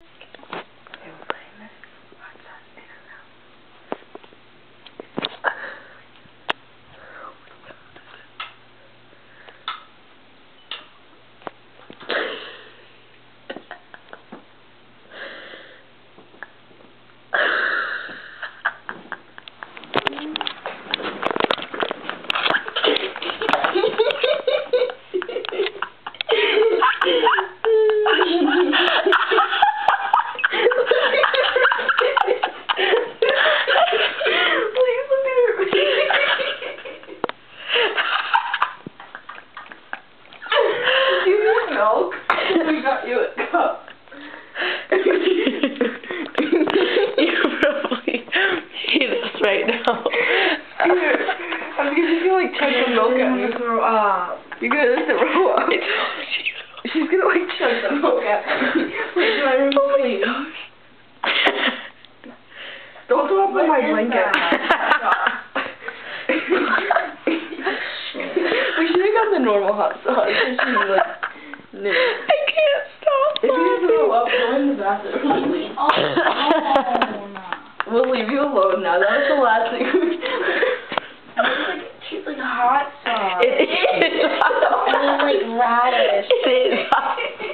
milk. We got you a cup. you probably hate us right now. I'm just gonna like chug the milk at me. throw up. You're gonna throw up. I told you. She's gonna like chug the milk at me. Wait, do I remember? Oh my gosh. Don't throw up on my blanket. we should have got the normal hot sauce. It should like, no. I can't stop. If you throw up, laughing. go in the bathroom. Oh, oh, no. We'll leave you alone now. That was the last thing we It's like, it's like hot sauce. It is. And then, like, radish. It is.